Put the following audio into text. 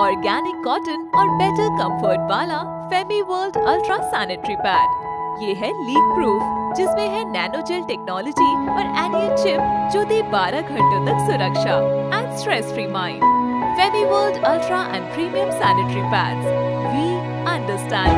organic cotton और better comfort वाला Femi World ultra sanitary pad ये है लीक प्रूफ जिसमें है नैनोजेल टेक्नोलॉजी और एनियन चिप जो दे 12 घंटों तक सुरक्षा and stress free mind Femi world ultra and premium sanitary pads we understand